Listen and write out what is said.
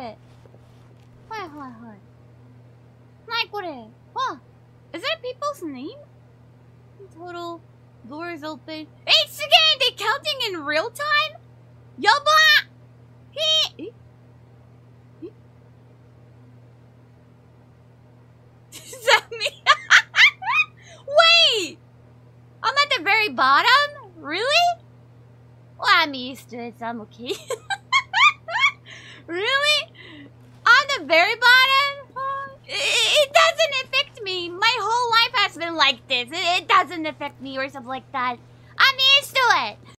れはいはいはい。なにこれあ Is that people's name? Total doors open. Hey, Suge, they counting in real time? やばへええ Is that me? Wait! I'm at the very bottom? Really? Well, I'm used to it, so I'm okay. very bottom? It, doesn't affect me. My whole life has been like this. It doesn't affect me or something like that. I'm used to it.